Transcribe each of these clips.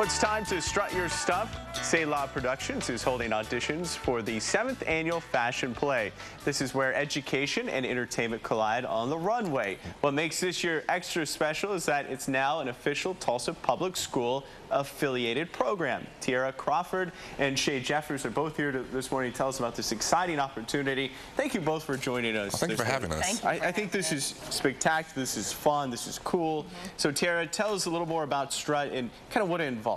Well, it's time to strut your stuff. Selah Productions is holding auditions for the seventh annual Fashion Play. This is where education and entertainment collide on the runway. What makes this year extra special is that it's now an official Tulsa Public School affiliated program. Tiara Crawford and Shay Jeffers are both here to, this morning to tell us about this exciting opportunity. Thank you both for joining us. Well, thank you for having us. I, I, think this is spectacular. This is fun. This is cool. Mm -hmm. So, Tiara, tell us a little more about Strut and kind of what it involves.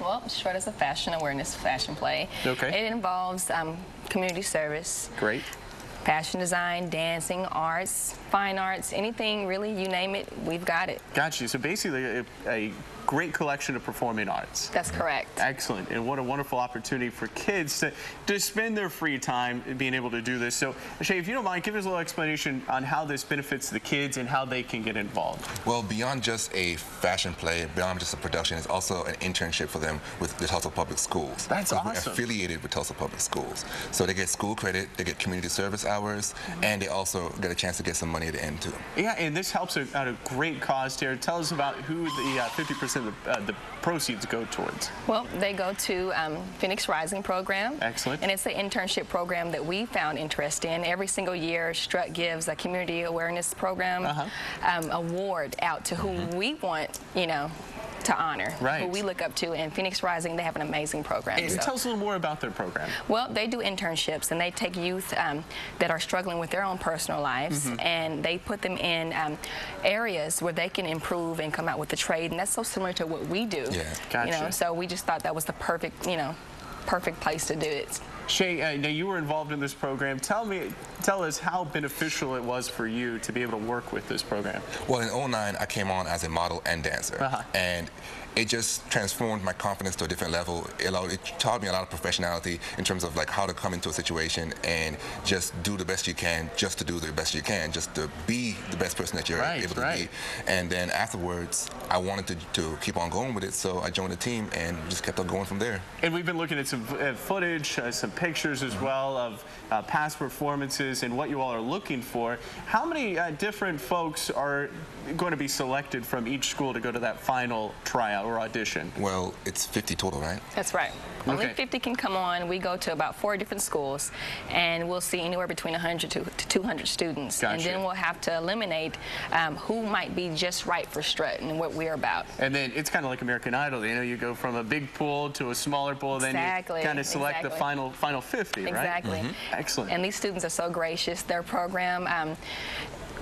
Well, Strut is a fashion awareness fashion play. Okay. It involves um, community service. Great fashion design, dancing, arts, fine arts, anything really, you name it, we've got it. Got you. So basically a, a great collection of performing arts. That's correct. Excellent. And what a wonderful opportunity for kids to, to spend their free time being able to do this. So, Shay, if you don't mind, give us a little explanation on how this benefits the kids and how they can get involved. Well, beyond just a fashion play, beyond just a production, it's also an internship for them with the Tulsa Public Schools. That's awesome. We're affiliated with Tulsa Public Schools. So they get school credit, they get community service hours, mm -hmm. and they also get a chance to get some money at the end, too. Yeah, and this helps out a great cause here. Tell us about who the 50% uh, the, uh, the, proceeds go towards. Well, they go to um, Phoenix Rising program. Excellent. And it's the internship program that we found interest in. Every single year, Strut gives a community awareness program uh -huh. um, award out to who mm -hmm. we want, you know, to honor, right. who we look up to. And Phoenix Rising, they have an amazing program. And so. tell us a little more about their program. Well, they do internships, and they take youth um, that are struggling with their own personal lives, mm -hmm. and they put them in um, areas where they can improve and come out with a trade. And that's so similar to what we do. Yeah, gotcha. You know, so we just thought that was the perfect, you know, perfect place to do it. Shay, uh, now you were involved in this program. Tell me, tell us how beneficial it was for you to be able to work with this program. Well, in 09, I came on as a model and dancer. Uh -huh. And it just transformed my confidence to a different level. It, allowed, it taught me a lot of professionality in terms of like how to come into a situation and just do the best you can, just to do the best you can, just to be the best person that you're right, able to right. be. And then afterwards, I wanted to, to keep on going with it, so I joined the team and just kept on going from there. And we've been looking at some uh, footage, uh, some pictures as well of uh, past performances and what you all are looking for. How many uh, different folks are going to be selected from each school to go to that final tryout? or audition? Well, it's 50 total, right? That's right. Okay. Only 50 can come on. We go to about four different schools, and we'll see anywhere between 100 to 200 students. Gotcha. And then we'll have to eliminate um, who might be just right for strut and what we're about. And then it's kind of like American Idol. You know, you go from a big pool to a smaller pool, exactly. then you kind of select exactly. the final final 50, right? Exactly. Mm -hmm. Excellent. And these students are so gracious. Their program, um,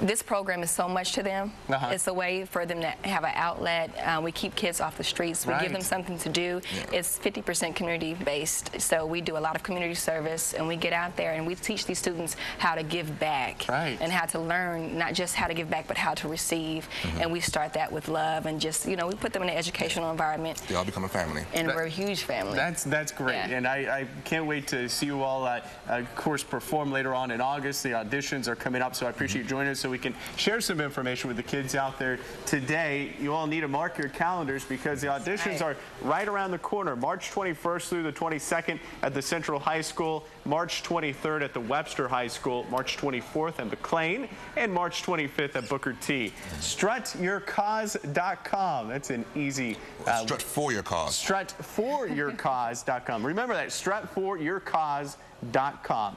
this program is so much to them. Uh -huh. It's a way for them to have an outlet. Uh, we keep kids off the streets. We right. give them something to do. Yeah. It's 50% community based. So we do a lot of community service and we get out there and we teach these students how to give back right. and how to learn not just how to give back but how to receive. Mm -hmm. And we start that with love and just, you know, we put them in an educational environment. They all become a family. And that, we're a huge family. That's that's great. Yeah. And I, I, can't wait to see you all, uh, uh, of course, perform later on in August. The auditions are coming up, so I appreciate mm -hmm. you joining us so we can share some information with the kids out there today. You all need to mark your calendars because the auditions are right around the corner. March 21st through the 22nd at the Central High School, March 23rd at the Webster High School, March 24th at McLain, and March 25th at Booker T. StrutYourCause.com. That's an easy... Uh, strut for your cause. StrutForYourCause.com. Remember that, StrutForYourCause.com.